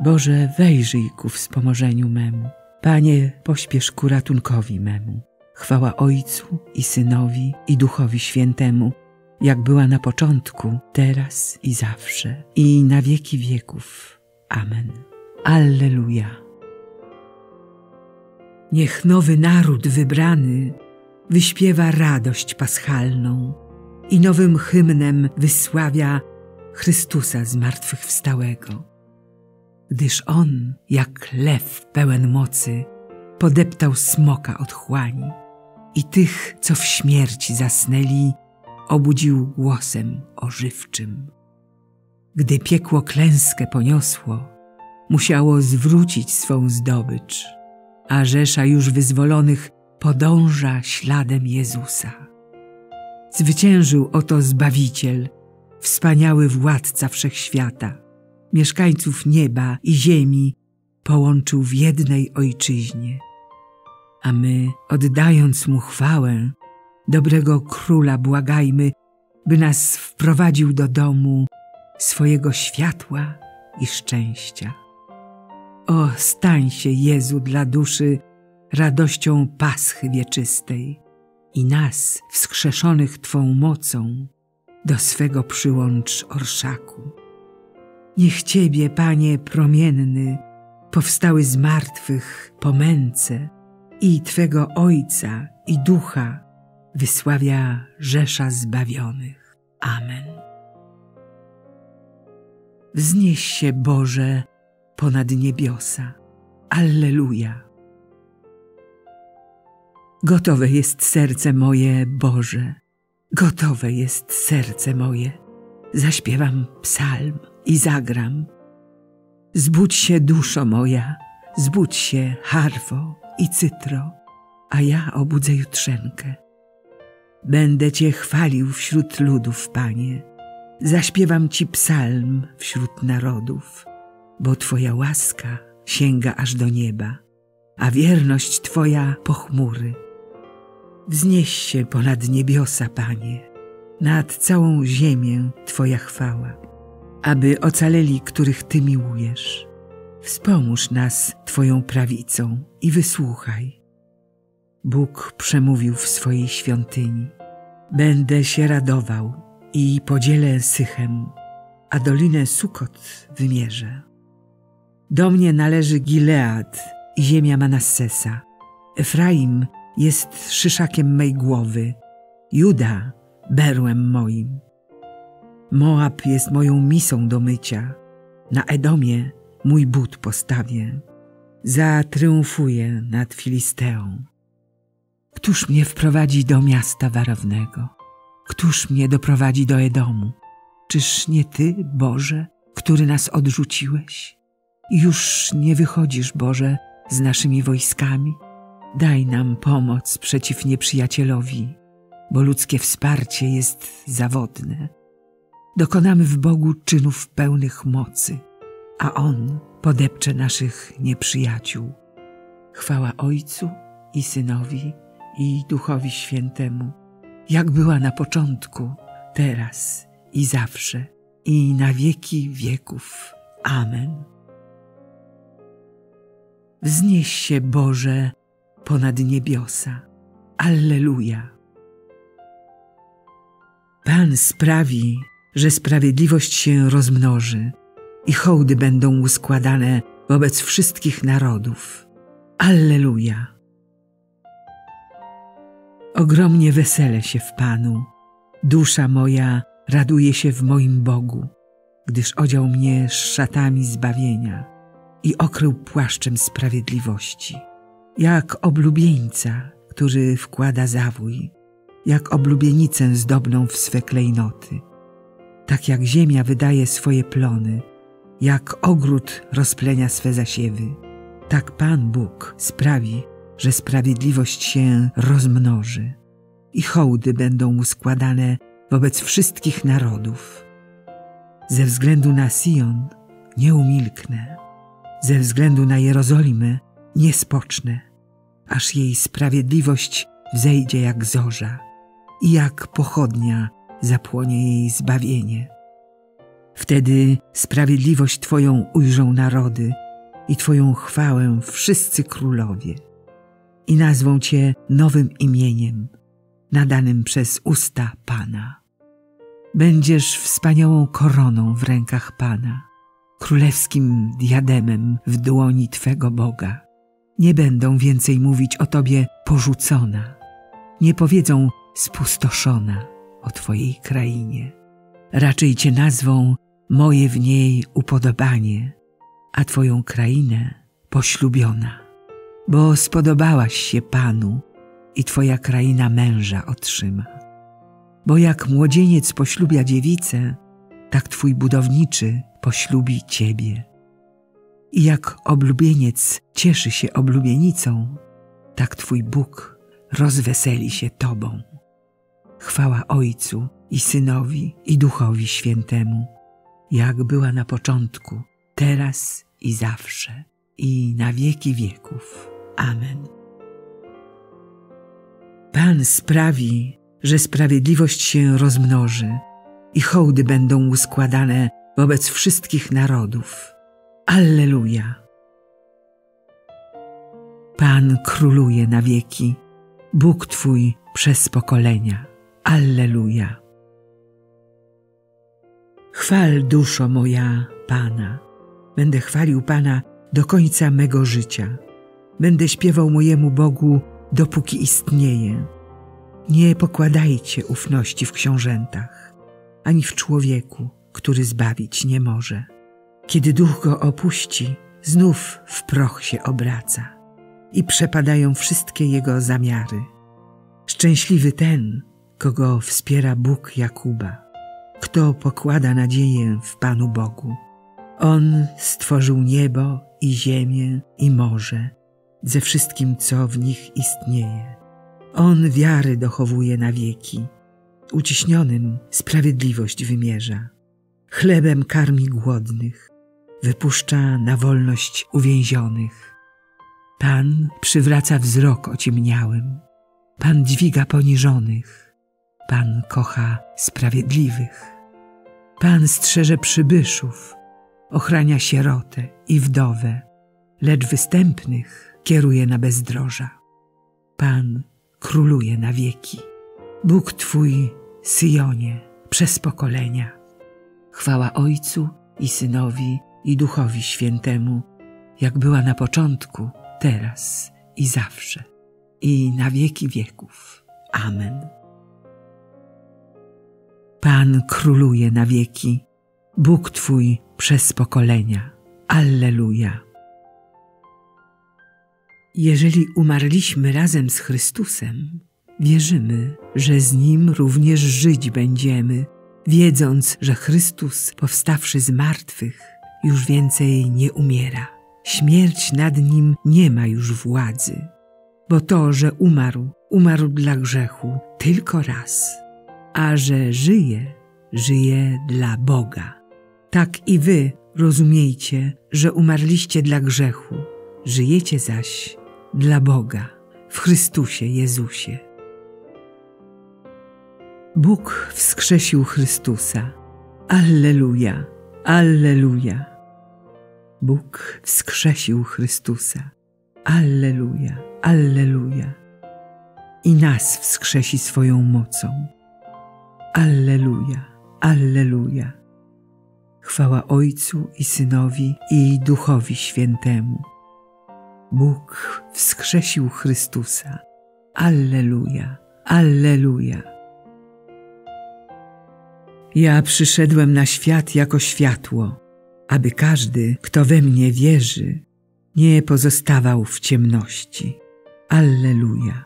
Boże, wejrzyj ku wspomożeniu memu. Panie, pośpiesz ku ratunkowi memu. Chwała Ojcu i Synowi i Duchowi Świętemu, jak była na początku, teraz i zawsze, i na wieki wieków. Amen. Alleluja. Niech nowy naród wybrany wyśpiewa radość paschalną i nowym hymnem wysławia Chrystusa zmartwychwstałego. Gdyż On, jak lew pełen mocy, podeptał smoka otchłani i tych, co w śmierci zasnęli, obudził głosem ożywczym. Gdy piekło klęskę poniosło, musiało zwrócić swą zdobycz, a rzesza już wyzwolonych podąża śladem Jezusa. Zwyciężył oto Zbawiciel, wspaniały władca wszechświata, mieszkańców nieba i ziemi połączył w jednej ojczyźnie. A my, oddając mu chwałę, dobrego króla błagajmy, by nas wprowadził do domu swojego światła i szczęścia. O, stań się, Jezu, dla duszy radością paschy wieczystej i nas, wskrzeszonych Twą mocą, do swego przyłącz orszaku. Niech Ciebie, Panie promienny, powstały z martwych po męce i Twego Ojca i Ducha wysławia rzesza zbawionych. Amen. Wznieś się, Boże, ponad niebiosa. Alleluja. Gotowe jest serce moje, Boże, gotowe jest serce moje. Zaśpiewam psalm i zagram. Zbudź się, duszo moja, zbudź się, harfo i cytro, a ja obudzę jutrzenkę. Będę Cię chwalił wśród ludów, Panie. Zaśpiewam Ci psalm wśród narodów, bo Twoja łaska sięga aż do nieba, a wierność Twoja po chmury. Wznieś się ponad niebiosa, Panie, nad całą ziemię Twoja chwała, aby ocaleli, których Ty miłujesz. Wspomóż nas Twoją prawicą i wysłuchaj. Bóg przemówił w swojej świątyni. Będę się radował i podzielę Sychem, a dolinę Sukot wymierzę. Do mnie należy Gilead i ziemia Manassesa. Efraim jest szyszakiem mej głowy, Juda berłem moim. Moab jest moją misą do mycia, na Edomie mój but postawię. Zatriumfuję nad Filisteą. Któż mnie wprowadzi do miasta warownego? Któż mnie doprowadzi do Edomu? Czyż nie Ty, Boże, który nas odrzuciłeś? Już nie wychodzisz, Boże, z naszymi wojskami? Daj nam pomoc przeciw nieprzyjacielowi, bo ludzkie wsparcie jest zawodne. Dokonamy w Bogu czynów pełnych mocy, a On podepcze naszych nieprzyjaciół. Chwała Ojcu i Synowi i Duchowi Świętemu, jak była na początku, teraz i zawsze, i na wieki wieków. Amen. Wznieś się, Boże, ponad niebiosa. Alleluja. Pan sprawi, że sprawiedliwość się rozmnoży i hołdy będą uskładane wobec wszystkich narodów. Alleluja. Ogromnie wesele się w Panu. Dusza moja raduje się w moim Bogu, gdyż odział mnie szatami zbawienia i okrył płaszczem sprawiedliwości. Jak oblubieńca, który wkłada zawój, jak oblubienicę zdobną w swe klejnoty. Tak jak ziemia wydaje swoje plony, jak ogród rozplenia swe zasiewy, tak Pan Bóg sprawi, że sprawiedliwość się rozmnoży i hołdy będą mu składane wobec wszystkich narodów. Ze względu na Sion nie umilknę, ze względu na Jerozolimę nie spocznę, aż jej sprawiedliwość wzejdzie jak zorza i jak pochodnia zapłonie jej zbawienie. Wtedy sprawiedliwość Twoją ujrzą narody i Twoją chwałę wszyscy królowie. I nazwą Cię nowym imieniem, nadanym przez usta Pana. Będziesz wspaniałą koroną w rękach Pana, królewskim diademem w dłoni Twego Boga. Nie będą więcej mówić o Tobie porzucona, nie powiedzą spustoszona o Twojej krainie. Raczej Cię nazwą moje w niej upodobanie, a Twoją krainę poślubiona. Bo spodobałaś się Panu i Twoja kraina męża otrzyma. Bo jak młodzieniec poślubia dziewicę, tak Twój budowniczy poślubi Ciebie. I jak oblubieniec cieszy się oblubienicą, tak Twój Bóg rozweseli się Tobą. Chwała Ojcu i Synowi i Duchowi Świętemu, jak była na początku, teraz i zawsze, i na wieki wieków. Amen. Pan sprawi, że sprawiedliwość się rozmnoży i hołdy będą uskładane wobec wszystkich narodów. Alleluja. Pan króluje na wieki, Bóg Twój przez pokolenia. Alleluja. Chwal duszo moja Pana. Będę chwalił Pana do końca mego życia. Będę śpiewał mojemu Bogu, dopóki istnieje. Nie pokładajcie ufności w książętach, ani w człowieku, który zbawić nie może. Kiedy duch go opuści, znów w proch się obraca i przepadają wszystkie jego zamiary. Szczęśliwy ten, kogo wspiera Bóg Jakuba, kto pokłada nadzieję w Panu Bogu. On stworzył niebo i ziemię i morze, ze wszystkim, co w nich istnieje. On wiary dochowuje na wieki, uciśnionym sprawiedliwość wymierza. Chlebem karmi głodnych, wypuszcza na wolność uwięzionych. Pan przywraca wzrok ociemniałym, Pan dźwiga poniżonych, Pan kocha sprawiedliwych. Pan strzeże przybyszów, ochrania sierotę i wdowę, lecz występnych kieruje na bezdroża. Pan króluje na wieki. Bóg Twój, Syjonie, przez pokolenia. Chwała Ojcu i Synowi i Duchowi Świętemu, jak była na początku, teraz i zawsze, i na wieki wieków. Amen. Pan króluje na wieki, Bóg Twój przez pokolenia. Alleluja. Jeżeli umarliśmy razem z Chrystusem, wierzymy, że z Nim również żyć będziemy, wiedząc, że Chrystus, powstawszy z martwych, już więcej nie umiera. Śmierć nad Nim nie ma już władzy, bo to, że umarł, umarł dla grzechu tylko raz, a że żyje, żyje dla Boga. Tak i wy rozumiejcie, że umarliście dla grzechu, żyjecie zaś dla Boga w Chrystusie Jezusie. Bóg wskrzesił Chrystusa. Alleluja, Alleluja. Bóg wskrzesił Chrystusa. Alleluja, Alleluja. I nas wskrzesi swoją mocą. Alleluja, Alleluja. Chwała Ojcu i Synowi i Duchowi Świętemu Bóg wskrzesił Chrystusa. Alleluja, Alleluja. Ja przyszedłem na świat jako światło, aby każdy, kto we mnie wierzy, nie pozostawał w ciemności. Alleluja.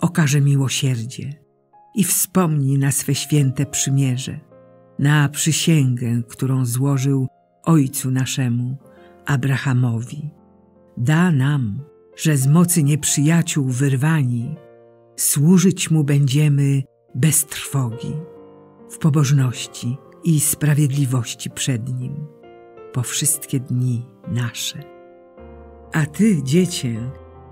okaże miłosierdzie i wspomni na swe święte przymierze, na przysięgę, którą złożył Ojcu naszemu, Abrahamowi. Da nam, że z mocy nieprzyjaciół wyrwani, służyć Mu będziemy bez trwogi, w pobożności i sprawiedliwości przed Nim, po wszystkie dni nasze. A Ty, Dziecię,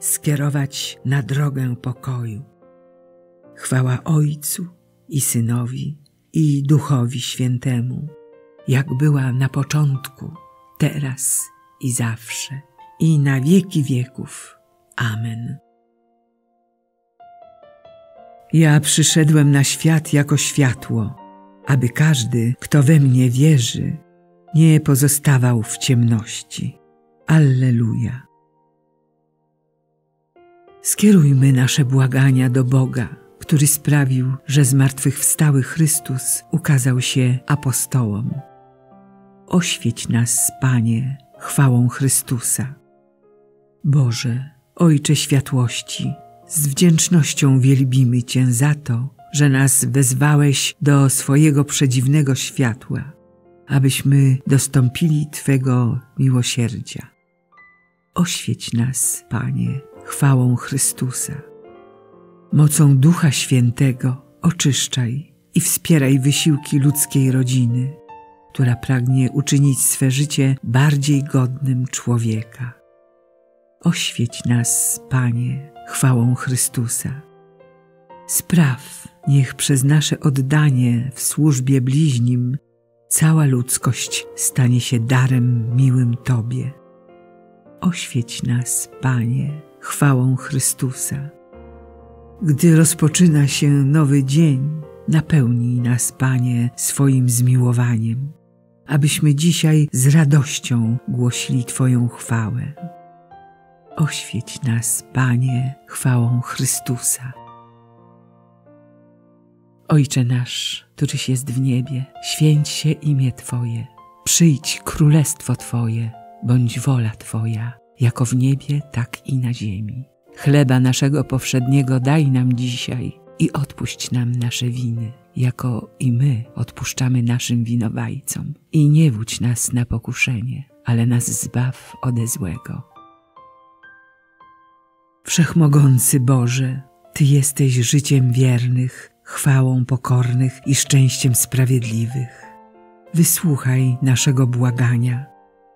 skierować na drogę pokoju. Chwała Ojcu i Synowi i Duchowi Świętemu, jak była na początku, teraz i zawsze, i na wieki wieków. Amen. Ja przyszedłem na świat jako światło, aby każdy, kto we mnie wierzy, nie pozostawał w ciemności. Alleluja. Skierujmy nasze błagania do Boga, który sprawił, że zmartwychwstały Chrystus ukazał się apostołom. Oświeć nas, Panie, chwałą Chrystusa. Boże, Ojcze światłości, z wdzięcznością wielbimy Cię za to, że nas wezwałeś do swojego przedziwnego światła, abyśmy dostąpili Twego miłosierdzia. Oświeć nas, Panie, chwałą Chrystusa. Mocą Ducha Świętego oczyszczaj i wspieraj wysiłki ludzkiej rodziny, która pragnie uczynić swe życie bardziej godnym człowieka. Oświeć nas, Panie, chwałą Chrystusa. Spraw, niech przez nasze oddanie w służbie bliźnim cała ludzkość stanie się darem miłym Tobie. Oświeć nas, Panie, chwałą Chrystusa. Gdy rozpoczyna się nowy dzień, napełnij nas, Panie, swoim zmiłowaniem, abyśmy dzisiaj z radością głosili Twoją chwałę. Oświeć nas, Panie, chwałą Chrystusa. Ojcze nasz, któryś jest w niebie, święć się imię Twoje, przyjdź królestwo Twoje, bądź wola Twoja, jako w niebie, tak i na ziemi. Chleba naszego powszedniego daj nam dzisiaj i odpuść nam nasze winy, jako i my odpuszczamy naszym winowajcom. I nie wódź nas na pokuszenie, ale nas zbaw ode złego. Wszechmogący Boże, Ty jesteś życiem wiernych, chwałą pokornych i szczęściem sprawiedliwych. Wysłuchaj naszego błagania